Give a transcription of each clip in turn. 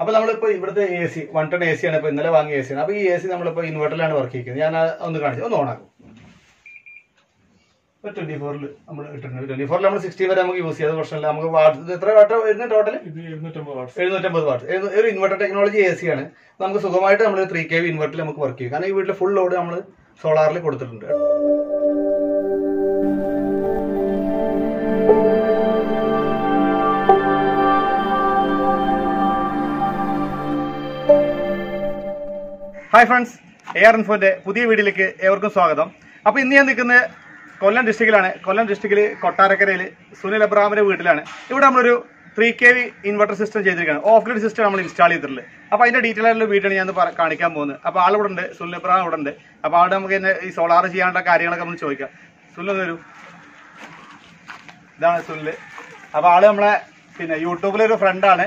അപ്പൊ നമ്മളിപ്പോ ഇവിടുത്തെ A C one ton A C ആണ് ഇപ്പൊ ഇന്നലെ വാങ്ങിയ എ സി ആണ് അപ്പൊ ഈ എ സി നമ്മളിപ്പോ ഇൻവെർട്ടറിലാണ് വർക്ക് ചെയ്യുന്നത് ഞാൻ ഒന്ന് കാണിച്ചു. ഒന്ന് ഓണാക്കും. ട്വന്റി ഫോറിൽ നമ്മൾ ഇട്ടിട്ടുണ്ട്. ട്വന്റി ഫോറിൽ നമ്മൾ സിക്സ്റ്റി വരെ നമുക്ക് യൂസ് ചെയ്യാതെ പ്രശ്നമില്ല. നമുക്ക് വാട്ട് എത്ര വാട്ട് വരുന്ന ടോട്ടൽ എഴുന്നൂറ്റമ്പത് വാട്ട് ഒരു ഇൻവെർട്ടർ ടെക്നോളജി എ സി ആണ്. നമുക്ക് സുഖമായിട്ട് നമ്മൾ ത്രീ കെ വി ഇൻവെർട്ടറിൽ നമുക്ക് വർക്ക് ചെയ്യും. കാരണം ഈ വീട്ടിൽ ഫുൾ ലോഡ് നമ്മൾ സോളാറിൽ കൊടുത്തിട്ടുണ്ട്. ഹായ് ഫ്രണ്ട്സ് എ ആർ ഇൻഫോന്റെ പുതിയ വീഡിയോയിലേക്ക് ഏവർക്കും സ്വാഗതം. അപ്പോൾ ഇന്ന് ഞാൻ നിൽക്കുന്നത് കൊല്ലം ഡിസ്ട്രിക്റ്റിലാണ് കൊല്ലം ഡിസ്ട്രിക്റ്റിൽ കൊട്ടാരക്കരയിൽ സുനിൽ അബ്രാമിന്റെ വീട്ടിലാണ്. ഇവിടെ നമ്മളൊരു three K V inverter system ചെയ്തിരിക്കുകയാണ്. ഓഫ് ഗ്രിഡ് സിസ്റ്റം നമ്മൾ ഇൻസ്റ്റാൾ ചെയ്തിട്ടുള്ളത്. അപ്പോൾ അതിന്റെ ഡീറ്റെയിൽ ആയിട്ടുള്ള വീഡിയോ ഞാൻ കാണിക്കാൻ പോകുന്നത്. അപ്പൊ ആളിവിടെ ഉണ്ട് സുനിൽ അബ്രാം ഇവിടെ ഉണ്ട് അപ്പോൾ അവിടെ നമുക്ക് തന്നെ ഈ സോളാർ ചെയ്യാനുള്ള കാര്യങ്ങളൊക്കെ നമ്മൾ ചോദിക്കാം. സുനിൽ ഒന്ന് ഇതാണ് സുനിൽ അപ്പൊ ആൾ നമ്മളെ പിന്നെ യൂട്യൂബിലെ ഒരു ഫ്രണ്ടാണ്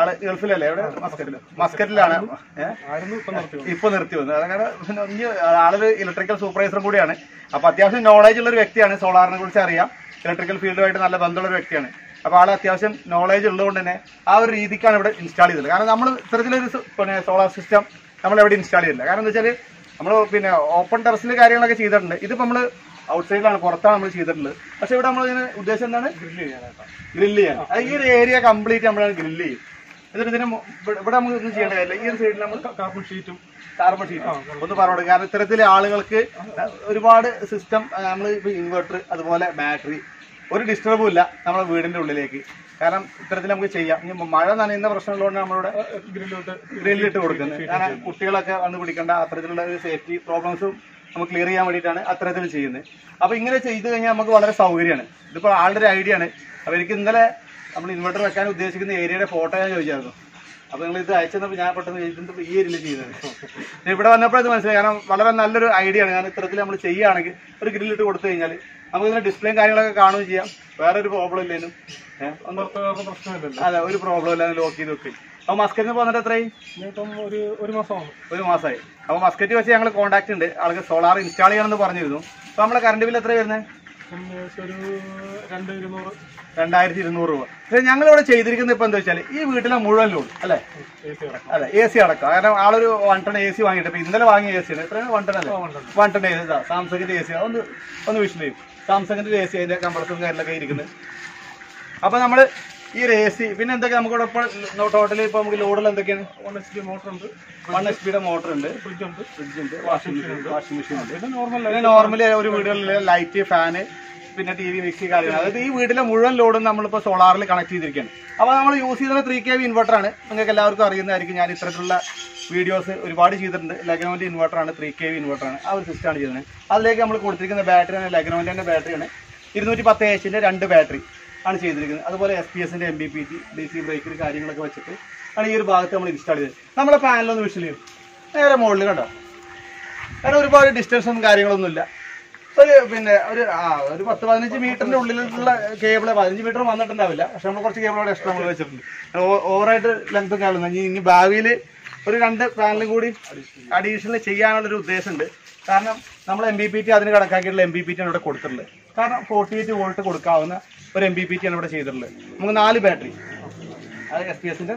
ആൾ ഗൾഫിലല്ലേ? എവിടെ? മസ്കറ്റിൽ. മസ്കറ്റിലാണ്. ഇപ്പൊ നിർത്തി വന്നത് അതങ്ങനെ ആളൊരു ഇലക്ട്രിക്കൽ സൂപ്പർവൈസർ കൂടിയാണ്. അപ്പൊ അത്യാവശ്യം നോളേജ് ഉള്ള ഒരു വ്യക്തിയാണ്. സോളാറിനെ കുറിച്ച് അറിയാം. ഇലക്ട്രിക്കൽ ഫീൽഡുമായിട്ട് നല്ല ബന്ധമുള്ള ഒരു വ്യക്തിയാണ്. അപ്പൊ ആൾ അത്യാവശ്യം നോളേജ് ഉള്ളതുകൊണ്ട് തന്നെ ആ ഒരു രീതിക്കാണ് ഇവിടെ ഇൻസ്റ്റാൾ ചെയ്തത്. കാരണം നമ്മൾ ഇത്തരത്തിലൊരു പിന്നെ സോളാർ സിസ്റ്റം നമ്മൾ എവിടെ ഇൻസ്റ്റാൾ ചെയ്തില്ല. കാരണം എന്താ വെച്ചാൽ നമ്മൾ പിന്നെ ഓപ്പൺ ടെറസിൽ കാര്യങ്ങളൊക്കെ ചെയ്തിട്ടുണ്ട്. ഇതിപ്പോ നമ്മൾ ഔട്ട്സൈഡിലാണ് പുറത്താണ് നമ്മൾ ചെയ്തിട്ടുള്ളത്. പക്ഷെ ഇവിടെ നമ്മൾ ഇതിന് ഉദ്ദേശം എന്താണ്? ഗ്രില്ല് ചെയ്യാനായിട്ടാണ്. ഗ്രില്ല് ചെയ്യാൻ. ഈ ഒരു ഏരിയ കംപ്ലീറ്റ് നമ്മളാണ് ഗ്രില്ല് ചെയ്യും എന്നിട്ട് ഇതിന് ഇവിടെ നമുക്ക് ഒന്നും ചെയ്യേണ്ട കാര്യമില്ല. ഈ ഒരു സൈഡിൽ നമ്മൾ കാർബൺ ഷീറ്റും. കാർബൺ ഷീറ്റും. ഒന്ന് പറഞ്ഞു കാരണം ഇത്തരത്തിലെ ആളുകൾക്ക് ഒരുപാട് സിസ്റ്റം നമ്മൾ ഇപ്പൊ ഇൻവെർട്ടർ അതുപോലെ ബാറ്ററി ഒരു ഡിസ്റ്റർബും ഇല്ല നമ്മുടെ വീടിന്റെ ഉള്ളിലേക്ക്. കാരണം ഇത്തരത്തിൽ നമുക്ക് ചെയ്യാം. ഇനി മഴ നനയുന്ന പ്രശ്നമുള്ളതുകൊണ്ട് നമ്മളിവിടെ ഗ്രില്ലോട്ട് ഗ്രില്ലിട്ട് കൊടുക്കുന്നത്. കാരണം കുട്ടികളൊക്കെ വന്ന് പിടിക്കേണ്ട അത്തരത്തിലുള്ള ഒരു സേഫ്റ്റി പ്രോബ്ലംസും നമുക്ക് ക്ലിയർ ചെയ്യാൻ വേണ്ടിയിട്ടാണ് അത്തരത്തിൽ ചെയ്യുന്നത്. അപ്പോൾ ഇങ്ങനെ ചെയ്ത് കഴിഞ്ഞാൽ നമുക്ക് വളരെ സൗകര്യമാണ്. ഇതിപ്പോൾ ആളുടെ ഒരു ഐഡിയ ആണ്. അപ്പോൾ എനിക്ക് ഇന്നലെ നമ്മൾ ഇൻവെർട്ടർ വെക്കാൻ ഉദ്ദേശിക്കുന്ന ഏരിയയുടെ ഫോട്ടോ ഞാൻ ചോദിച്ചായിരുന്നു. അപ്പൊ നിങ്ങൾ ഇത് അയച്ചപ്പോൾ ഞാൻ പെട്ടെന്ന് ചോദിച്ചിട്ട് ഈ ഏരിയയിൽ ചെയ്തത്. ഇവിടെ വന്നപ്പോൾ ഇത് മനസ്സിലായി കാരണം വളരെ നല്ലൊരു ഐഡിയ ആണ്. കാരണം ഇത്തരത്തിൽ നമ്മൾ ചെയ്യുകയാണെങ്കിൽ ഒരു ഗ്രില്ലിട്ട് കൊടുത്തു കഴിഞ്ഞാൽ നമുക്ക് ഇതിന്റെ ഡിസ്പ്ലേയും കാര്യങ്ങളൊക്കെ കാണുകയും ചെയ്യാം. വേറെ ഒരു പ്രോബ്ലം ഇല്ലേനും. അതെ ഒരു പ്രോബ്ലം ഇല്ല. ലോക്ക് ചെയ്ത് വെക്കും. അപ്പൊ മസ്കറ്റിന് പോന്നിട്ട് എത്രയും ഒരു ഒരു മാസമാണ് ഒരു മാസമായി. അപ്പൊ മസ്കറ്റ് വെച്ച് ഞങ്ങൾ കോൺടാക്ട് ഉണ്ട്. ആൾക്ക് സോളാർ ഇൻസ്റ്റാൾ ചെയ്യണമെന്ന് പറഞ്ഞിരുന്നു. അപ്പൊ നമ്മളെ കറണ്ട് ബില്ല് എത്ര വരുന്നത്? ഒരു രണ്ട് ഇരുന്നൂറ്. രണ്ടായിരത്തി ഇരുന്നൂറ് രൂപ. ഇവിടെ ചെയ്തിരിക്കുന്നത് ഇപ്പൊ എന്താ വെച്ചാൽ ഈ വീട്ടിലെ മുഴുവൻ ലോൺ അല്ലെ? അതെ എ സി അടക്കം. കാരണം ആളൊരു വൺ ടൺ എ സി വാങ്ങിയിട്ട് ഇപ്പൊ ഇന്നലെ വാങ്ങിയ എ സി ആണ്. എത്രയാണ് വൺ ടൺ അല്ലേ. വൺ ടൺ എ സി സാംസങ്ങിന്റെ എ സി ഒന്ന് ഒന്ന് വിഷ്ണു ചെയ്യും. സാംസങ്ങിന്റെ എ സി അതിന്റെ കമ്പ്രസും കാര്യങ്ങളൊക്കെ ഇരിക്കുന്നത് അപ്പൊ നമ്മൾ ഈ ഒരു എ സി പിന്നെ എന്തൊക്കെ നമുക്ക് ഇവിടെ ഇപ്പോൾ ടോട്ടലി ഇപ്പൊ നമുക്ക് ലോഡിൽ എന്തൊക്കെയാണ്? വൺ എച്ച് പി മോട്ടർ ഉണ്ട്. വൺ എച്ച് പിയുടെ മോട്ടർ ഉണ്ട്. ഫ്രിഡ്ജ് ഉണ്ട്. ഫ്രിഡ്ജ് ഉണ്ട്. വാഷിംഗ് മെഷീൻ ഉണ്ട്. വാഷിംഗ് മെഷീൻ ഉണ്ട്. പിന്നെ നോർമൽ പിന്നെ നോർമലി ഒരു വീടുകളിൽ ലൈറ്റ് ഫാന് പിന്നെ ടി വി മിക്സി കാര്യങ്ങൾ അതായത് ഈ വീട്ടിലെ മുഴുവൻ ലോഡും നമ്മളിപ്പോൾ സോളാറിൽ കണക്ട് ചെയ്തിരിക്കുകയാണ്. അപ്പോൾ നമ്മൾ യൂസ് ചെയ്യുന്ന ത്രീ കെ വി ഇൻവെർട്ടറാണ് നിങ്ങൾക്ക് എല്ലാവർക്കും അറിയുന്നതായിരിക്കും. ഞാൻ ഇത്തരത്തിലുള്ള വീഡിയോസ് ഒരുപാട് ചെയ്തിട്ടുണ്ട്. ലഗ്നോന്റെ ഇൻവെർട്ടറാണ് ത്രീ കെ വി ഇൻവെർട്ടറാണ് ആ ഒരു സിസ്റ്റമാണ് ചെയ്യുന്നത് അതിലേക്ക് നമ്മൾ കൊടുത്തിരിക്കുന്ന ബാറ്ററി ബാറ്ററിയാണ് ലഗ്നോന്റെ ബാറ്ററിയാണ് ഇരുന്നൂറ്റി പത്ത് ഏച്ചിന്റെ രണ്ട് ബാറ്ററി ആണ് ചെയ്തിരിക്കുന്നത്. അതുപോലെ എസ് പി എസിന്റെ M B P T D C breaker കാര്യങ്ങളൊക്കെ വെച്ചിട്ട് ആണ് ഈ ഒരു ഭാഗത്ത് നമ്മൾ ഇൻസ്റ്റാൾ ചെയ്തത്. നമ്മളെ പാനലൊന്ന് വിഷൽ ചെയ്യും. നേരെ മുകളിൽ കണ്ടോ? കാരണം ഒരുപാട് ഡിസ്റ്റൻസും കാര്യങ്ങളൊന്നുമില്ല ഒരു പിന്നെ ഒരു ആ ഒരു പത്ത് പതിനഞ്ച് മീറ്ററിന്റെ ഉള്ളിലുള്ള കേബിൾ പതിനഞ്ച് മീറ്റർ വന്നിട്ടുണ്ടാവില്ല. പക്ഷെ നമ്മൾ കുറച്ച് കേബിൾ എക്സ്ട്രാ നമ്മൾ വെച്ചിട്ടുണ്ട്. ഓവറായിട്ട് ലെങ്ത്തും കാണുന്നു ഇനി ഇനി ഭാവിയിൽ ഒരു രണ്ട് പാനലും കൂടി അഡീഷണൽ ചെയ്യാനുള്ള ഒരു ഉദ്ദേശമുണ്ട്. കാരണം നമ്മൾ എം ബി പി ടി അതിന് കണക്കാക്കിയിട്ടുള്ള എം ബി പി ടി ആണ് ഇവിടെ കൊടുത്തിട്ടുള്ളത്. കാരണം ഫോർട്ടി എയ്റ്റ് വോൾട്ട് കൊടുക്കാവുന്ന ഒരു എം ബി പി ടി ആണ് ഇവിടെ ചെയ്തിട്ടുള്ളത്. നമുക്ക് നാല് ബാറ്ററി അത് എസ് പി എസിന്റെ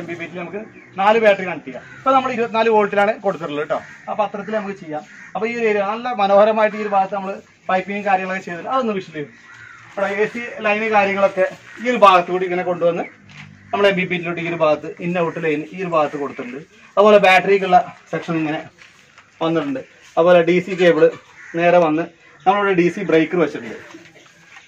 എം ബി പി ടി നമുക്ക് നാല് ബാറ്ററി കണക്ട് ചെയ്യാം. ഇപ്പൊ നമ്മൾ ഇരുപത്തിനാല് വോൾട്ടിലാണ് കൊടുത്തിട്ടുള്ളത് കേട്ടോ. അപ്പൊ അത്തരത്തിൽ നമുക്ക് ചെയ്യാം. അപ്പൊ ഈ ഒരു ഏരിയ നല്ല മനോഹരമായിട്ട് ഈ ഭാഗത്ത് നമ്മൾ പൈപ്പിങ്ങും കാര്യങ്ങളൊക്കെ ചെയ്തിട്ട് അതൊന്ന് വിഷയം ഇവിടെ എ സി ലൈന് കാര്യങ്ങളൊക്കെ ഈ ഒരു ഭാഗത്ത് കൂടി ഇങ്ങനെ കൊണ്ടുവന്ന് നമ്മൾ എം ബി പി ടിയിലോട്ട് ഈ ഒരു ഭാഗത്ത് ഇൻ ഔട്ട് ലൈൻ ഈ ഒരു ഭാഗത്ത് കൊടുത്തിട്ടുണ്ട്. അതുപോലെ ബാറ്ററിക്കുള്ള സെക്ഷൻ ഇങ്ങനെ വന്നിട്ടുണ്ട്. അതുപോലെ ഡി സി കേബിൾ നേരെ വന്ന് നമ്മളിവിടെ ഡി സി ബ്രേക്കർ വെച്ചിട്ടുണ്ട്.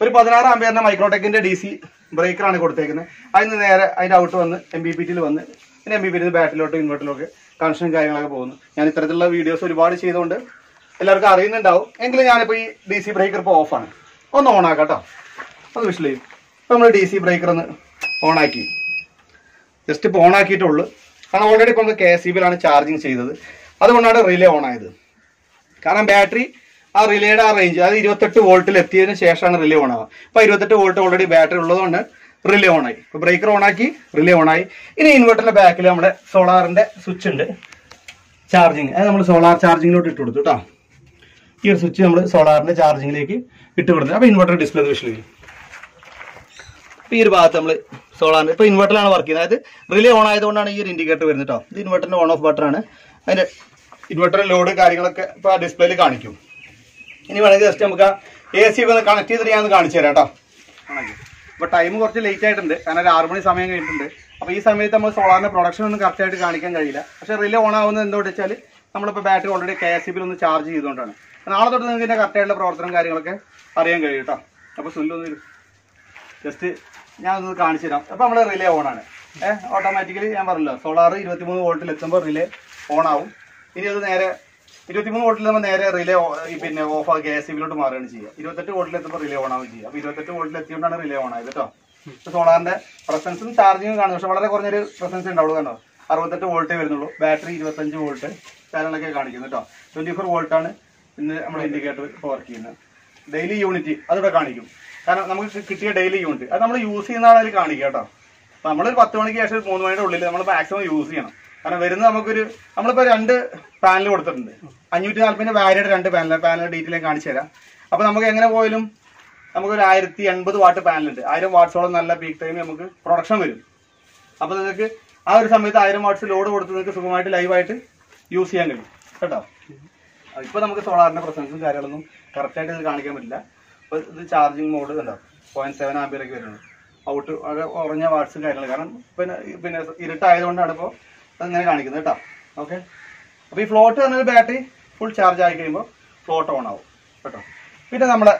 ഒരു പതിനാറ് ആംബിയറിന്റെ മൈക്രോടെക്കിന്റെ ഡി സി ബ്രേക്കറാണ് കൊടുത്തേക്കുന്നത് അതിന് നേരെ അതിന്റെ ഔട്ട് വന്ന് എം ബി പി ടിയിൽ വന്ന് പിന്നെ എം ബി പി ബാറ്ററിയിലോട്ട് ഇൻവെർട്ടറിലോട്ട് കണക്ഷനും കാര്യങ്ങളൊക്കെ പോകുന്നു. ഞാൻ ഇത്തരത്തിലുള്ള വീഡിയോസ് ഒരുപാട് ചെയ്തുകൊണ്ട് എല്ലാവർക്കും അറിയുന്നുണ്ടാവും. എങ്കിലും ഞാനിപ്പോൾ ഈ ഡി സി ബ്രേക്കർ ഇപ്പോൾ ഓഫാണ് ഒന്ന് ഓൺ ആക്കാം കേട്ടോ ഒന്ന് വിഷൽ ചെയ്യും നമ്മൾ ഡി സി ബ്രേക്കർ ഒന്ന് ഓണാക്കി ജസ്റ്റ് ഇപ്പോൾ ഓൺ ആക്കിയിട്ടുള്ളൂ കാരണം ഓൾറെഡി ഇപ്പോൾ നമ്മൾ കെ എസ് സി ബിയിലാണ് ചാർജിങ് ചെയ്തത്. അതുകൊണ്ടാണ് റിലേ ഓൺ ആയത്. കാരണം ബാറ്ററി ആ റിലേയുടെ ആ റേഞ്ച് അത് ഇരുപത്തെട്ട് വോൾട്ടിൽ എത്തിയതിന് ശേഷമാണ് റിലേ ഓൺ ആവുക. അപ്പോൾ ഇരുപത്തെട്ട് വോൾട്ട് ഓൾറെഡി ബാറ്ററി ഉള്ളതുകൊണ്ട് റിലേ ഓൺ ആയി. ഇപ്പോൾ ബ്രേക്കർ ഓൺ ആക്കി റിലേ ഓൺ ആയി. ഇനി ഇൻവെർട്ടറിന്റെ ബാക്കിൽ നമ്മുടെ സോളാറിന്റെ സ്വിച്ച് ഉണ്ട്. ചാർജിങ് അത് നമ്മൾ സോളാർ ചാർജിങ്ങിലോട്ട് ഇട്ട് കൊടുത്തു കേട്ടോ ഈ ഒരു സ്വിച്ച് നമ്മൾ സോളാറിന്റെ ചാർജിങ്ങിലേക്ക് ഇട്ട് കൊടുത്തു. അപ്പോൾ ഇൻവെർട്ടർ ഡിസ്പ്ലേ വിഷയം ഈ ഒരു ഭാഗത്ത് നമ്മൾ സോളാറിന്റെ ഇപ്പൊ ഇൻവെർട്ടറിലാണ് വർക്ക് ചെയ്യുന്നത്. അതായത് റിലേ ഓൺ ആയതുകൊണ്ടാണ് ഈ ഒരു ഇൻഡിക്കേറ്റർ വരുന്നത് കേട്ടോ ഇത് ഇൻവെർട്ടറിന്റെ ഓൺ ഓഫ് ബട്ടൺ ആണ്. അതിന്റെ ഇൻവെർട്ടർ ലോഡ് കാര്യങ്ങളൊക്കെ ഇപ്പൊ ആ ഡിസ്പ്ലേയിൽ കാണിക്കും. ഇനി വേണമെങ്കിൽ ജസ്റ്റ് നമുക്ക് എ സി ഒക്കെ ഒന്ന് കണക്ട് ചെയ്തിട്ട് ഞാൻ ഒന്ന് കാണിച്ചു തരാം കേട്ടോ. ഇപ്പൊ ടൈം കുറച്ച് ലേറ്റ് ആയിട്ടുണ്ട്. കാരണം ഒരു ആറുമണി സമയം കഴിഞ്ഞിട്ടുണ്ട്. അപ്പൊ ഈ സമയത്ത് നമ്മൾ സോളാറിന്റെ പ്രൊഡക്ഷൻ ഒന്നും കറക്റ്റ് ആയിട്ട് കാണിക്കാൻ കഴിയില്ല. പക്ഷെ റിലേ ഓൺ ആവുന്നത് എന്തുകൊണ്ട് വെച്ചാൽ നമ്മളിപ്പോൾ ബാറ്ററി ഓൾറെഡി കെ എസ് ബിയിൽ ഒന്ന് ചാർജ് ചെയ്തുകൊണ്ടാണ്. നാളെ തൊട്ട് നിങ്ങൾക്ക് ഇതിന്റെ കറക്റ്റ് ആയിട്ടുള്ള പ്രവർത്തനം കാര്യങ്ങളൊക്കെ അറിയാൻ കഴിയും കേട്ടോ. അപ്പൊ സുല്ലൊന്ന് ജസ്റ്റ് ഞാൻ ഒന്ന് കാണിച്ചു തരാം. അപ്പൊ നമ്മൾ റിലേ ഓൺ ആണ്. ഏഹ് ഓട്ടോമാറ്റിക്കലി ഞാൻ പറഞ്ഞല്ലോ സോളാർ ഇരുപത്തിമൂന്ന് വോൾട്ടിൽ എത്തുമ്പോൾ റിലേ ഓൺ ആവും. ഇനി അത് നേരെ ഇരുപത്തിമൂന്ന് വോൾട്ടിൽ നമ്മൾ നേരെ റിലേ പിന്നെ ഓഫ് ആ എ സി ബിയിലോട്ട് മാറുകയാണ് ചെയ്യുക. ഇരുപത്തെട്ട് വോൾട്ടിൽ എത്തുമ്പോൾ റിലേ ഓൺ ആവുകയും ചെയ്യുക. അപ്പൊ ഇരുപത്തെട്ട് വോൾട്ടിൽ എത്തിയോണ്ടാണ് റിലേ ഓൺ ആയത് കേട്ടോ. സോളാറിന്റെ പ്രസൻസും ചാർജിങ്ങും കാണുന്നു പക്ഷെ വളരെ കുറഞ്ഞൊരു പ്രസൻസ് ഉണ്ടാവുള്ളൂ കേട്ടോ അറുപത്തെട്ട് വോൾട്ടേ വരുന്നുള്ളൂ. ബാറ്ററി ഇരുപത്തഞ്ച് വോൾട്ട് കാര്യങ്ങളൊക്കെ കാണിക്കുന്നു കേട്ടോ. ട്വന്റി ഫോർ വോൾട്ടാണ് ഇന്ന് നമ്മുടെ ഇൻഡിക്കേറ്റർ വർക്ക് ചെയ്യുന്നത്. ഡെയിലി യൂണിറ്റ് അതിവിടെ കാണിക്കും. കാരണം നമുക്ക് കിട്ടിയ ഡെയിലി യൂണിറ്റ്. അത് നമ്മൾ യൂസ് ചെയ്യുന്നതാണ് അതിൽ കാണിക്കുക കേട്ടോ. നമ്മൾ പത്ത് മണിക്ക് ശേഷം മൂന്ന് മണിയുടെ ഉള്ളിൽ നമ്മൾ മാക്സിമം യൂസ് ചെയ്യണം. കാരണം വരുന്നത് നമുക്കൊരു നമ്മളിപ്പോ രണ്ട് പാനൽ കൊടുത്തിട്ടുണ്ട്. അഞ്ഞൂറ്റി നാല്പതിന്റെ വാരിയുടെ രണ്ട് പാനൽ പാനൽ ഡീറ്റെയിൽ കാണിച്ചു തരാം. അപ്പൊ നമുക്ക് എങ്ങനെ പോയാലും നമുക്കൊരു ആയിരത്തി എൺപത് വാട്ട് പാനലുണ്ട് ആയിരം വാട്ട്സോളം നല്ല പീക്ക് ടൈം നമുക്ക് പ്രൊഡക്ഷൻ വരും. അപ്പൊ നിങ്ങൾക്ക് ആ ഒരു സമയത്ത് ആയിരം വാട്ട്സ് ലോഡ് കൊടുത്ത് നിങ്ങൾക്ക് സുഖമായിട്ട് ലൈവായിട്ട് യൂസ് ചെയ്യാൻ കഴിയും. കേട്ടോ? ഇപ്പൊ നമുക്ക് സോളാറിന്റെ പ്രസൻസും കാര്യങ്ങളൊന്നും കറക്റ്റ് ആയിട്ട് ഇത് കാണിക്കാൻ പറ്റില്ല. അപ്പോൾ ഇത് ചാർജിങ് മോഡ് ഉണ്ടാവും പോയിന്റ് സെവൻ ആംബിയറൊക്കെ വരുന്നത് ഔട്ട് അത് കുറഞ്ഞ വാട്ട്സും കാര്യങ്ങൾ കാരണം പിന്നെ പിന്നെ ഇരുട്ടായതുകൊണ്ടാണ് ഇപ്പോൾ അങ്ങനെ കാണിക്കുന്നത് കേട്ടോ. ഓക്കെ അപ്പോൾ ഈ ഫ്ലോട്ട് എന്നൊരു ബാറ്ററി ഫുൾ ചാർജ് ആയി കഴിയുമ്പോൾ ഫ്ലോട്ട് ഓൺ ആവും കേട്ടോ. പിന്നെ നമ്മളെ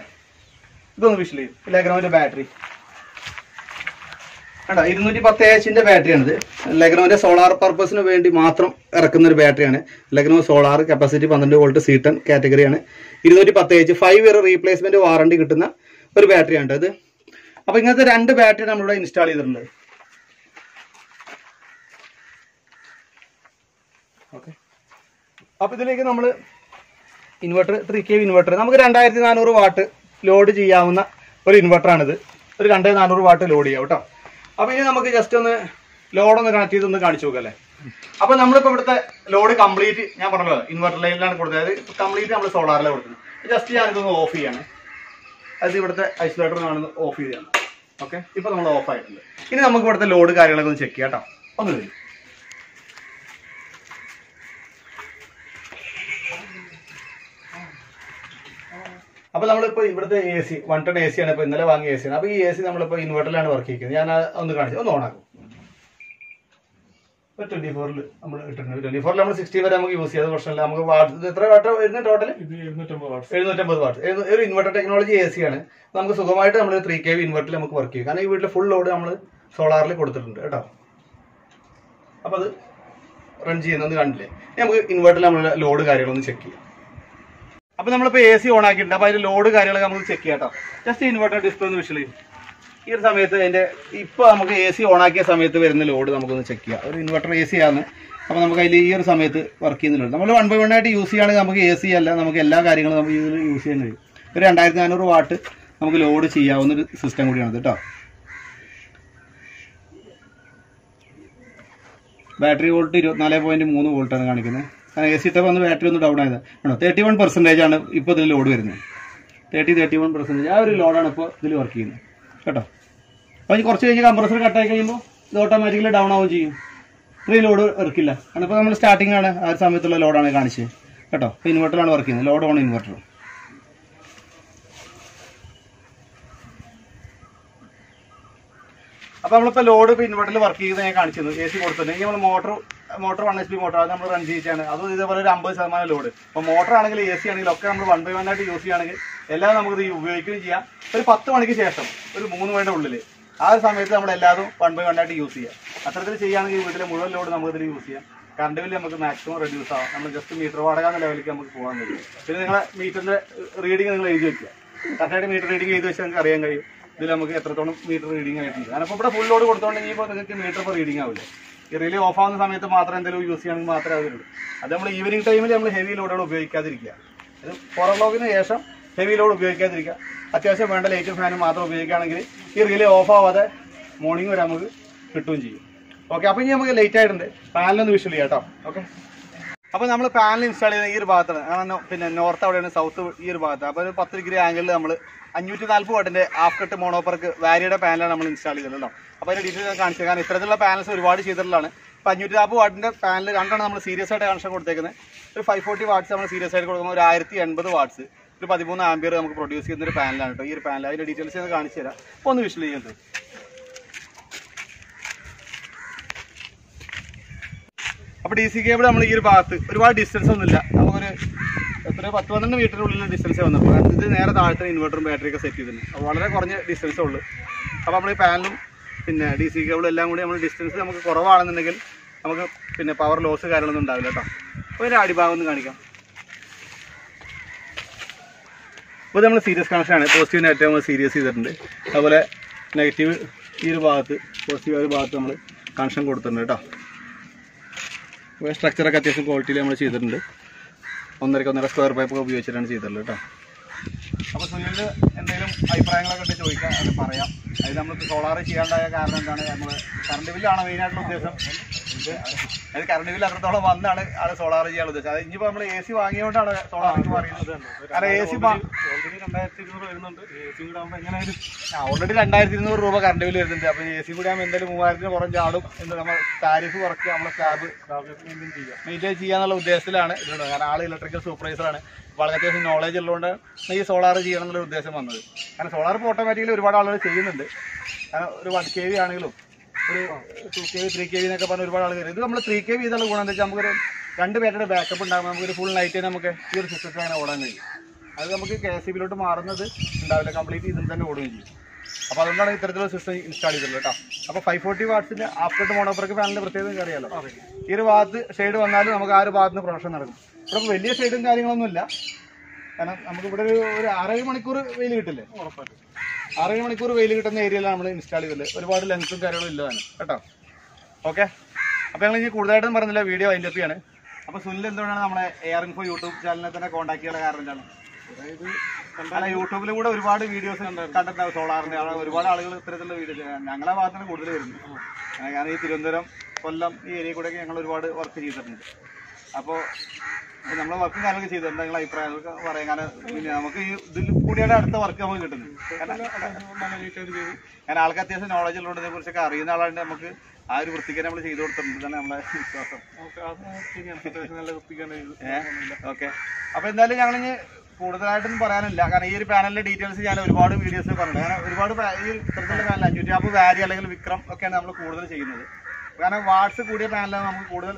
ഇതൊന്ന് വിഷൽ ചെയ്യും. ലെഗ്രോമിന്റെ ബാറ്ററി കേട്ടോ ഇരുന്നൂറ്റി പത്ത് എച്ചിന്റെ ബാറ്ററിയാണിത് ലഗ്നോന്റെ സോളാർ പർപ്പസിന് വേണ്ടി മാത്രം ഇറക്കുന്ന ഒരു ബാറ്ററിയാണ് ലഗ്നോ സോളാർ കപ്പാസിറ്റി പന്ത്രണ്ട് വോൾട്ട് സീട്ടൺ കാറ്റഗറിയാണ് ഇരുന്നൂറ്റി പത്ത് H five year replacement warranty കിട്ടുന്ന ഒരു ബാറ്ററിയാണ് ഇത്. അപ്പോൾ ഇങ്ങനത്തെ രണ്ട് ബാറ്ററി നമ്മളിവിടെ ഇൻസ്റ്റാൾ ചെയ്തിട്ടുണ്ട്. ഓക്കെ. അപ്പൊ ഇതിലേക്ക് നമ്മൾ ഇൻവെർട്ടർ ത്രീ കെ ഇൻവെർട്ടർ നമുക്ക് രണ്ടായിരത്തി നാനൂറ് വാട്ട് ലോഡ് ചെയ്യാവുന്ന ഒരു ഇൻവെർട്ടറാണിത് ഒരു രണ്ടേ നാനൂറ് വാട്ട് ലോഡ് ചെയ്യാം കേട്ടോ. അപ്പൊ ഇനി നമുക്ക് ജസ്റ്റ് ഒന്ന് ലോഡ് ഒന്ന് കണക്ട് ചെയ്തൊന്ന് കാണിച്ചു നോക്കല്ലേ അപ്പൊ നമ്മളിപ്പോ ഇവിടുത്തെ ലോഡ് കംപ്ലീറ്റ് ഞാൻ പറഞ്ഞല്ലോ ഇൻവെർട്ടർ ലൈനിലാണ് കൊടുത്തത്. അതായത് കംപ്ലീറ്റ് നമ്മൾ സോളാറിലാണ് കൊടുക്കുന്നത്. ജസ്റ്റ് ഞാനിതൊന്ന് ഓഫ് ചെയ്യാണ്. അത് ഇവിടുത്തെ ഐസൊലേറ്റർ കാണുന്നത് ഓഫ് ചെയ്യാണ്. ഓക്കെ? ഇപ്പൊ നമ്മൾ ഓഫ് ആയിട്ടുണ്ട്. ഇനി നമുക്ക് ഇവിടുത്തെ ലോഡ് കാര്യങ്ങളൊക്കെ ഒന്ന് ചെക്ക് ചെയ്യാം കേട്ടോ. ഒന്ന് അപ്പൊ നമ്മളിപ്പോ ഇവിടുത്തെ A C one ton A C ആണ് ഇപ്പൊ ഇന്നലെ വാങ്ങിയ എ സി ആണ് അപ്പൊ ഈ എ സി നമ്മളിപ്പോ ഇൻവെർട്ടറിലാണ് വർക്ക് ചെയ്യുന്നത് ഞാൻ ഒന്ന് കാണിച്ചു ഒന്ന് ഓണാക്കും ഇപ്പൊ ട്വന്റി ഫോറിൽ നമ്മൾ ഇട്ടിട്ടുണ്ട്. ട്വന്റി ഫോറിൽ നമ്മൾ സിക്സ്റ്റി വരെ നമുക്ക് യൂസ് ചെയ്യാതെ പ്രശ്നമില്ല. നമുക്ക് വാട്ട് എത്ര വാട്ട് വരുന്നത് ടോട്ടൽ എഴുന്നൂറ്റമ്പത് വാട്ട് ഒരു ഇൻവെർട്ടർ ടെക്നോളജി എ സി ആണ്. നമുക്ക് സുഖമായിട്ട് നമ്മൾ ത്രീ കെ വി ഇൻവെർട്ടറിൽ നമുക്ക് വർക്ക് ചെയ്യും. കാരണം ഈ വീട്ടിൽ ഫുൾ ലോഡ് നമ്മൾ സോളാറിൽ കൊടുത്തിട്ടുണ്ട് കേട്ടോ. അപ്പൊ അത് റൺ ചെയ്യുന്നത് കണ്ടില്ലേ? നമുക്ക് ഇൻവെർട്ടറിൽ നമ്മൾ ലോഡ് കാര്യങ്ങളൊന്ന് ചെക്ക് ചെയ്യാം. അപ്പൊ നമ്മളിപ്പോ എ സി ഓൺ ആക്കിയിട്ടുണ്ട്. അപ്പൊ അതിന്റെ ലോഡ് കാര്യങ്ങളൊക്കെ നമുക്ക് ചെക്ക് ചെയ്യാം ജസ്റ്റ് ഇൻവെർട്ടർ ഡിസ്പ്ലേ ഒന്ന് ചെയ്യും ഈ ഒരു സമയത്ത് അതിന്റെ ഇപ്പൊ നമുക്ക് എ സി ഓൺ ആക്കിയ സമയത്ത് വരുന്ന ലോഡ് നമുക്കൊന്ന് ചെക്ക് ചെയ്യാം. ഒരു ഇൻവെർട്ടർ എ സി ആണ്. അപ്പൊ നമുക്ക് അതിൽ ഈ ഒരു സമയത്ത് വർക്ക് ചെയ്യുന്നുണ്ട്. നമ്മൾ വൺ ബൈ വൺ ആയിട്ട് യൂസ് ചെയ്യുകയാണെങ്കിൽ നമുക്ക് എ സി അല്ല. നമുക്ക് എല്ലാ കാര്യങ്ങളും നമുക്ക് ഇതിൽ യൂസ് ചെയ്യാൻ കഴിയും. ഒരു രണ്ടായിരത്തി നാനൂറ് വാട്ട് നമുക്ക് ലോഡ് ചെയ്യാവുന്ന ഒരു സിസ്റ്റം കൂടിയാണ് കേട്ടോ ബാറ്ററി വോൾട്ട് ഇരുപത്തിനാല് പോയിന്റ് മൂന്ന് വോൾട്ടാണ് കാണിക്കുന്നത്. എ സി ഇട്ടപ്പോൾ വന്ന് ബാറ്ററി ഒന്ന് ഡൗൺ ആയത്. ആണോ? തേർട്ടി വൺ പെർസെന്റേജ് ആണ് ഇപ്പോൾ ഇതിൽ ലോഡ് വരുന്നത്. തേർട്ടി തേർട്ടി വൺ പെർസെന്റേജ് ആ ഒരു ലോഡാണ് ഇപ്പോൾ ഇതിൽ വർക്ക് ചെയ്യുന്നത്. കേട്ടോ? അപ്പോൾ കുറച്ച് കഴിഞ്ഞ് കംപ്രസർ കട്ടായി കഴിയുമ്പോൾ ഇത് ഓട്ടോമാറ്റിക്കലി ഡൗൺ ആവുകയും ചെയ്യും. ഇത്രയും ലോഡ് ഇറക്കില്ല. ആണ് ഇപ്പോൾ നമ്മൾ സ്റ്റാർട്ടിംഗ് ആണ് ആ ഒരു സമയത്തുള്ള ലോഡാണ് കാണിച്ചത്. കേട്ടോ? ഇപ്പോൾ ഇൻവെർട്ടറാണ് വർക്ക് ചെയ്യുന്നത്. ലോഡ് ഓൺ ഇൻവെർട്ടർ അപ്പോൾ നമ്മളിപ്പോൾ ലോഡ് ഇപ്പോൾ ഇൻവെർട്ടറിൽ വർക്ക് ചെയ്യുന്നത് ഞാൻ കാണിച്ചത് എ സി കൊടുത്തിട്ടുണ്ട് നമ്മൾ motor motor one H P motor അത് നമ്മൾ റൺ ചെയ്യിച്ചാണ് അത് ഇതേപോലെ ഒരു അമ്പത് ശതമാനം ലോഡ് അപ്പൊ മോട്ടർ ആണെങ്കിൽ എ സി ആണെങ്കിലും ഒക്കെ നമ്മൾ വൺ ബൈ വൺ ആയിട്ട് യൂസ് ചെയ്യുകയാണെങ്കിൽ എല്ലാം നമുക്ക് ഇത് ഉപയോഗിക്കുകയും ചെയ്യാം. ഒരു പത്ത് മണിക്ക് ശേഷം ഒരു മൂന്ന് മണിയുടെ ഉള്ളിൽ ആ ഒരു സമയത്ത് നമ്മൾ എല്ലാതും വൺ ബൈ വൺ ആയിട്ട് യൂസ് ചെയ്യാം. അത്തരത്തിൽ ചെയ്യുകയാണെങ്കിൽ വീട്ടിലെ മുഴുവൻ ലോഡ് നമുക്ക് ഇതിൽ യൂസ് ചെയ്യാം. കറണ്ട് ബില്ല് നമുക്ക് മാക്സിമം റെഡ്യൂസ് ആവാം. നമ്മൾ ജസ്റ്റ് മീറ്റർ വാടക എന്ന ലെവലിലേക്ക് നമുക്ക് പോകാൻ കഴിയും. പിന്നെ നിങ്ങളെ മീറ്ററിന്റെ റീഡിംഗ് നിങ്ങൾ എഴുതി വെക്കുക. കറക്റ്റായിട്ട് മീറ്റർ റീഡിംഗ് എഴുതി വെച്ചാൽ നിങ്ങൾക്ക് അറിയാൻ കഴിയും. ഇതിൽ നമുക്ക് എത്രത്തോളം മീറ്റർ റീഡിംഗ് ആയിട്ടുണ്ട്. കാരണം ഇപ്പോൾ ഇവിടെ ഫുൾ ലോഡ് കൊടുത്തോണ്ടെങ്കിൽ ഇപ്പോൾ നിങ്ങൾക്ക് മീറ്റർ ഇപ്പോൾ റീഡിംഗ് ആവില്ല. ഈ റിലേ ഓഫ് ആവുന്ന സമയത്ത് മാത്രം എന്തെങ്കിലും യൂസ് ചെയ്യണമെങ്കിൽ മാത്രമേ അതിലുള്ളൂ അത് നമ്മൾ ഈവനിങ് ടൈമിൽ നമ്മൾ ഹെവി ലോഡുകൾ ഉപയോഗിക്കാതിരിക്കുക. ഇത് ഫോർ ലോക്കിന് ശേഷം ഹെവി ലോഡ് ഉപയോഗിക്കാതിരിക്കുക. അത്യാവശ്യം വേണ്ട ലൈറ്റ് ഫാനും മാത്രം ഉപയോഗിക്കുകയാണെങ്കിൽ ഈ റിലേ ഓഫ് ആവാതെ മോർണിംഗ് വരെ നമുക്ക് കിട്ടുകയും ചെയ്യും. ഓക്കെ അപ്പോൾ ഇനി നമുക്ക് ലേറ്റ് ആയിട്ടുണ്ട്. പാനലൊന്ന് വിഷ്വൽ ചെയ്യാം കേട്ടോ ഓക്കെ അപ്പോൾ നമ്മൾ പാനൽ ഇൻസ്റ്റാൾ ചെയ്യുന്ന ഈ ഒരു ഭാഗത്താണ്. പിന്നെ നോർത്ത് അവിടെയാണ് സൗത്ത് ഈ ഒരു ഭാഗത്ത്. അപ്പോൾ ഒരു പത്ത് ഡിഗ്രി ആംഗിളിൽ നമ്മൾ അഞ്ഞൂറ്റി നാൽപ്പത് വാട്ടിന്റെ ഹാഫ് കട്ട് മോണോപ്പർക്ക് വാരിയുടെ പാനലാണ് നമ്മൾ ഇൻസ്റ്റാൾ ചെയ്തിട്ടുണ്ടോ അപ്പോൾ അതിന്റെ ഡീറ്റെയിൽ ഞാൻ കാണിച്ചത് കാരണം ഇത്തരത്തിലുള്ള പാനൽസ് ഒരുപാട് ചെയ്തിട്ടുള്ളതാണ്. ഇപ്പോൾ അഞ്ഞൂറ്റി നാൽപ്പത് വാട്ടിന്റെ പാനൽ രണ്ടാണ് നമ്മൾ സീരിയസ് ആയിട്ട് കണക്ഷൻ കൊടുത്തേക്കുന്നത്. ഒരു ഫൈവ് ഫോർട്ടി വാട്ട്സ് നമ്മൾ സീരിയസ് ആയിട്ട് കൊടുക്കുമ്പോൾ ഒരു ആയിരത്തി എൺപത് വാട്ട്സ് ഒരു പതിമൂന്ന് ആംബിയർ നമുക്ക് പ്രൊഡ്യൂസ് ചെയ്യുന്ന ഒരു പാനലാണ് കേട്ടോ. ഈ ഒരു പാനൽ അതിന്റെ ഡീറ്റെയിൽസ് ഞാൻ കാണിച്ചു തരാം. അപ്പോൾ ഒന്ന് വിഷ്വൽ ചെയ്യുന്നത് അപ്പോൾ ഡി സി കേബിൾ നമ്മൾ ഈ ഒരു ഭാഗത്ത് ഒരുപാട് ഡിസ്റ്റൻസ് ഒന്നുമില്ല. എത്ര പത്ത് പന്ത്രണ്ട് മീറ്ററിനുള്ളിൽ ഡിസ്റ്റൻസേ വന്നപ്പോൾ ഇത് നേരെ താഴത്തെ ഇൻവെർട്ടറും ബാറ്ററിയൊക്കെ സെറ്റ് ചെയ്തിട്ടുണ്ട് വളരെ കുറഞ്ഞ ഡിസ്റ്റൻസേ ഉള്ളൂ. അപ്പോൾ നമ്മൾ ഈ പാനലും പിന്നെ ഡി സി കേബിളും എല്ലാം കൂടി നമ്മൾ ഡിസ്റ്റൻസ് നമുക്ക് കുറവാണെന്നുണ്ടെങ്കിൽ നമുക്ക് പിന്നെ പവർ ലോസ് കാര്യങ്ങളൊന്നും ഉണ്ടാവില്ല കേട്ടോ അപ്പോൾ ഇതിന്റെ അടിഭാഗം ഒന്ന് കാണിക്കാം. അപ്പോൾ നമ്മൾ സീരിയസ് കണക്ഷനാണ് പോസിറ്റീവ് നെഗറ്റീവ് നമ്മൾ സീരിയസ് ചെയ്തിട്ടുണ്ട്. അതുപോലെ നെഗറ്റീവ് ഈ ഒരു ഭാഗത്ത് പോസിറ്റീവ് ഒരു ഭാഗത്ത് നമ്മൾ കണക്ഷൻ കൊടുത്തിട്ടുണ്ട് കേട്ടോ സ്ട്രക്ചറൊക്കെ അത്യാവശ്യം ക്വാളിറ്റിയിൽ നമ്മൾ ചെയ്തിട്ടുണ്ട്. ഒന്നരക്ക് ഒന്നര സ്ക്വയർ പൈപ്പ് ഉപയോഗിച്ചിട്ടാണ് ചെയ്തിട്ടുള്ളത് കേട്ടോ. അപ്പോൾ സുനിലിന് എന്തെങ്കിലും അഭിപ്രായങ്ങളൊക്കെ ഉണ്ട് ചോദിക്കാം അത് പറയാം. അതിൽ നമ്മൾ സോളാർ ചെയ്യാണ്ടായ കാരണം എന്താണ്? നമ്മൾ കറണ്ട് ബില്ലാണ് മെയിനായിട്ടുള്ള ഉദ്ദേശം? അത് കറണ്ട് ബില്ല് അത്രത്തോളം വന്നാണ് ആൾ സോളാർ ചെയ്യാനുള്ള ഉദ്ദേശം അത് ഇനിയിപ്പോൾ നമ്മൾ എ സി വാങ്ങിയോണ്ടാണ് സോളാർ പറയുന്നത്. കാരണം എ സി രണ്ടായിരത്തി ഇരുന്നൂറ് വരുന്നുണ്ട്. എ സി കൂടെ ആകുമ്പോൾ എങ്ങനെയായാലും ഓൾറെഡി രണ്ടായിരത്തി ഇരുന്നൂറ് രൂപ കറണ്ട് ബില്ല് വരുന്നുണ്ട്. അപ്പോൾ എ സി കൂടെ ആകുമ്പോൾ എന്തായാലും മൂവായിരത്തിന് പുറം ചാടും എന്ന് നമ്മൾ താരിഫ് കുറയ്ക്കുക നമ്മളെ ടാബ്ലറ്റ് മെയിന്റെയിൻ ചെയ്യാം മെയിന്റെയിൻ ചെയ്യാന്നുള്ള ഉദ്ദേശത്തിലാണ് ഇതിലുള്ളത് കാരണം ആൾ ഇലക്ട്രിക്കൽ സൂപ്പർവൈസറാണ് വളരെ അത്യാവശ്യം നോളേജ് ഉള്ളതുകൊണ്ട് ഈ സോളാർ ചെയ്യണം എന്നുള്ള ഉദ്ദേശം വന്നത്. കാരണം സോളാർ ഇപ്പോൾ ഓട്ടോമാറ്റിക്കലി ഒരുപാട് ആളുകൾ ചെയ്യുന്നുണ്ട്. കാരണം ഒരു വൺ കെ വി ആണെങ്കിലും ഒരു two K V three K V എന്നൊക്കെ പറഞ്ഞ ഒരുപാട് ആളുകൾ ഇത് നമ്മൾ ത്രീ കെ വി എന്നുള്ള ഗുണം എന്താ വെച്ചാൽ നമുക്കൊരു രണ്ട് പേരുടെ ബാക്കപ്പ് ഉണ്ടാകുമ്പോൾ നമുക്കൊരു ഫുൾ നൈറ്റ് നമുക്ക് ഈ ഒരു സിസ്റ്റത്തിൽ അങ്ങനെ ഓടാൻ കഴിയും. അത് നമുക്ക് കെ എസ് ബിയിലോട്ട് മാറുന്നത് ഉണ്ടാവില്ല. കംപ്ലീറ്റ് ഇതിൽ തന്നെ ഓടുകയും ചെയ്യും. അപ്പോൾ അതുകൊണ്ടാണ് ഇത്തരത്തിലുള്ള സിസ്റ്റം ഇൻസ്റ്റാൾ ചെയ്തിട്ടുള്ളത് കേട്ടോ. അപ്പോൾ ഫൈവ് ഫോർട്ടി വാട്സിന്റെ ആഫ്റ്റർ മോണോപ്രക്ക് ഫാനിന്റെ പ്രത്യേകത അറിയാലോ. ഈ ഒരു ഭാഗത്ത് ഷെയ്ഡ് വന്നാലും നമുക്ക് ആ ഒരു ഭാഗത്ത് നിന്ന് പ്രൊഡക്ഷൻ നടക്കും. ഇവിടെ ഇപ്പൊ വലിയ ഷെയ്ഡും കാര്യങ്ങളൊന്നുമില്ല കാരണം നമുക്ക് ഇവിടെ ഒരു ഒരു ആറേഴ് മണിക്കൂർ വെയിൽ കിട്ടില്ലേ? ഉറപ്പായിട്ടും. ആറേഴ് മണിക്കൂർ വെയിൽ കിട്ടുന്ന ഏരിയയിലാണ് നമ്മൾ ഇൻസ്റ്റാൾ ചെയ്തത്. ഒരുപാട് ലെങ്ത്തും കാര്യങ്ങളും ഇല്ല ഇല്ലതാണ് കേട്ടോ? ഓക്കെ അപ്പോൾ ഞങ്ങൾ ഇനി കൂടുതലായിട്ടും പറഞ്ഞില്ല. വീഡിയോ അതിന്റെ ഒപ്പിയാണ് അപ്പോൾ സുനിൽ എന്തുകൊണ്ടാണ് നമ്മളെ എയർ ഇൻഫോ യൂട്യൂബ് ചാനലിനെ തന്നെ കോൺടാക്ട് ചെയ്യാനുള്ള കാരണം എന്താണ്? അല്ല യൂട്യൂബിൽ കൂടെ ഒരുപാട് വീഡിയോസ് കണ്ടിട്ടുണ്ടാവും സോളാറിന്റെ ഒരുപാട് ആളുകൾ ഇത്തരത്തിലുള്ള വീഡിയോ ഞങ്ങളെ ഭാഗത്താണ് കൂടുതൽ വരുന്നത് ഞാൻ കാരണം ഈ തിരുവനന്തപുരം കൊല്ലം ഈ ഏരിയ കൂടെ ഞങ്ങൾ ഒരുപാട് വർക്ക് ചെയ്തിട്ടുണ്ട്. അപ്പോൾ നമ്മൾ വർക്ക് കാര്യങ്ങളൊക്കെ ചെയ്തു. എന്താ നിങ്ങളെ അഭിപ്രായങ്ങളൊക്കെ പറയാം കാരണം പിന്നെ നമുക്ക് ഈ ഇതിൽ കൂടിയാണ് അടുത്ത വർക്ക് നമുക്ക് കിട്ടുന്നത് കാരണം ചെയ്തു ആൾക്ക് അത്യാവശ്യം നോളജ് ഉള്ളതുകൊണ്ട് ഇതിനെ കുറിച്ചൊക്കെ അറിയുന്ന ആളാണ്ട് നമുക്ക് ആ ഒരു വൃത്തിക്ക് നമ്മൾ ചെയ്തു കൊടുത്തിട്ടുണ്ട്. തന്നെ നമ്മളെ വിശ്വാസം. ഓക്കെ അപ്പൊ എന്തായാലും ഞങ്ങൾ ഇനി കൂടുതലായിട്ടൊന്നും പറയാനില്ല. കാരണം ഈ ഒരു പാനലിന്റെ ഡീറ്റെയിൽസ് ഞാൻ ഒരുപാട് വീഡിയോസിൽ പറഞ്ഞിട്ടുണ്ട്. കാരണം ഒരുപാട് ഈ ഇത്തരത്തിലുള്ള പാനൽ അഞ്ഞൂറ്റി അമ്പത് വാരി അല്ലെങ്കിൽ വിക്രം ഒക്കെയാണ് നമ്മൾ കൂടുതൽ ചെയ്യുന്നത്. കാരണം വാട്സ് കൂടിയ പാനലാണ് നമുക്ക് കൂടുതൽ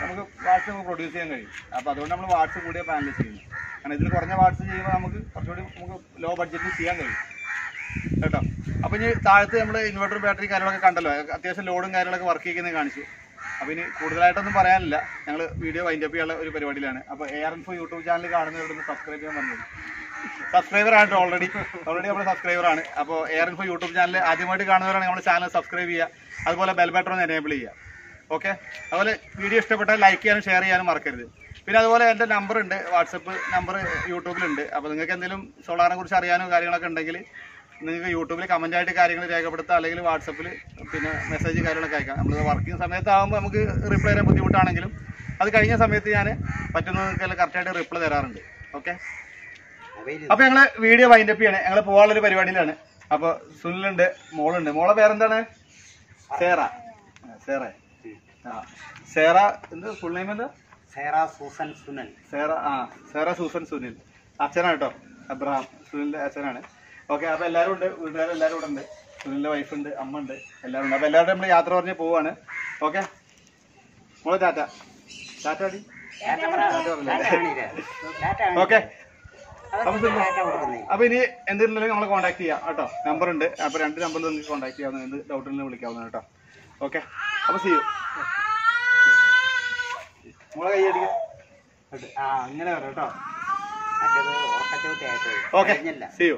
നമുക്ക് വാട്സ് നമുക്ക് പ്രൊഡ്യൂസ് ചെയ്യാൻ കഴിയും. അപ്പോൾ അതുകൊണ്ട് നമ്മൾ വാട്സ് കൂടിയ പാനൽ ചെയ്യുന്നു. കാരണം ഇതിൽ കുറഞ്ഞ വാട്സ് ചെയ്യുമ്പോൾ നമുക്ക് കുറച്ചുകൂടി നമുക്ക് ലോ ബഡ്ജറ്റിൽ ചെയ്യാൻ കഴിയും. കേട്ടോ? അപ്പോൾ ഇനി താഴത്ത് നമ്മൾ ഇൻവെർട്ടർ ബാറ്ററി കാര്യങ്ങളൊക്കെ കണ്ടല്ലോ. അത്യാവശ്യം ലോഡും കാര്യങ്ങളൊക്കെ വർക്ക് ചെയ്യുന്നത് കാണിച്ചു. അപ്പോൾ ഇനി കൂടുതലായിട്ടൊന്നും പറയാനില്ല. ഞങ്ങൾ വീഡിയോ വൈൻഡ് അപ്പ് ചെയ്യാനുള്ള ഒരു പരിപാടിയിലാണ്. അപ്പോൾ A R N four YouTube channel കാണുന്നവരൊന്ന് subscribe ചെയ്യാൻ പറഞ്ഞത് സബ്സ്ക്രൈബർ ആണ് ഓൾറെഡി ഓൾറെഡി നമ്മൾ സബ്സ്ക്രൈബർ ആണ്. അപ്പോൾ A R N four YouTube channel ആദ്യമായിട്ട് കാണുന്നവരാണ് നമ്മുടെ ചാനൽ സബ്സ്ക്രൈബ് ചെയ്യുക. അതുപോലെ ബെൽ ബട്ടൺ എനേബിൾ ചെയ്യുക. ഓക്കെ അതുപോലെ വീഡിയോ ഇഷ്ടപ്പെട്ടാൽ ലൈക്ക് ചെയ്യാനും ഷെയർ ചെയ്യാനും മറക്കരുത്. പിന്നെ അതുപോലെ എന്റെ നമ്പർ ഉണ്ട്. വാട്സപ്പ് നമ്പർ യൂട്യൂബിലുണ്ട് അപ്പോൾ നിങ്ങൾക്ക് എന്തെങ്കിലും സോളാറിനെ കുറിച്ച് അറിയാനോ കാര്യങ്ങളൊക്കെ ഉണ്ടെങ്കിൽ നിങ്ങൾക്ക് യൂട്യൂബിൽ കമന്റ് ആയിട്ട് കാര്യങ്ങൾ രേഖപ്പെടുത്താം അല്ലെങ്കിൽ വാട്സപ്പിൽ പിന്നെ മെസ്സേജ് കാര്യങ്ങളൊക്കെ അയക്കാം. നമ്മൾ വർക്കിംഗ് സമയത്താകുമ്പോൾ നമുക്ക് റിപ്ലൈ തരാൻ ബുദ്ധിമുട്ടാണെങ്കിലും അത് കഴിഞ്ഞ സമയത്ത് ഞാൻ പറ്റുന്നതൊക്കെ കറക്റ്റായിട്ട് റിപ്ലൈ തരാറുണ്ട്. ഓക്കെ അപ്പൊ ഞങ്ങൾ വീഡിയോ വൈൻഡപ്പ് ചെയ്യണേ. ഞങ്ങൾ പോകാനുള്ള ഒരു പരിപാടിയിലാണ്. അപ്പൊ സുനിലുണ്ട് മോളുണ്ട്. മോളെ പേരെന്താണ്? സേറ. സേറ. സേറ എന്ത്? ഫുൾ നെയിം എന്താ? സേറ സൂസൻ സുനിൽ. സേറ ആ സേറ സൂസൻ സുനിൽ. അച്ഛനാണ് കേട്ടോ. അബ്രഹാം. സുനിലിന്റെ അച്ഛനാണ്. ഓക്കെ അപ്പൊ എല്ലാവരും ഉണ്ട് വീട്ടുകാരെല്ലാവരും ഇവിടെ ഉണ്ട്. സുനിലിന്റെ വൈഫ് ഉണ്ട് അമ്മ ഉണ്ട് എല്ലാവരും ഉണ്ട്. അപ്പൊ എല്ലാവരും നമ്മൾ യാത്ര പറഞ്ഞ് പോവാണ്. ഓക്കെ? മോളെ ടാറ്റ. ടാറ്റ അടി ഓക്കെ. അപ്പൊ ഇനി എന്തെങ്കിലും നമ്മളെ കോൺടാക്ട് ചെയ്യാം കേട്ടോ. നമ്പർ ഉണ്ട്. അപ്പൊ രണ്ട് നമ്പറിൽ നിങ്ങൾക്ക് കോൺടാക്ട് ചെയ്യാവുന്ന എന്ത് ഡൗട്ട് ഉണ്ടെങ്കിൽ വിളിക്കാവുന്ന കേട്ടോ. ഓക്കെ. അപ്പൊ സി യു നമ്മളെ കൈ അടിക്കാം. ആ അങ്ങനെ വരാം കേട്ടോ. ഓക്കെ. കഴിഞ്ഞില്ല. യു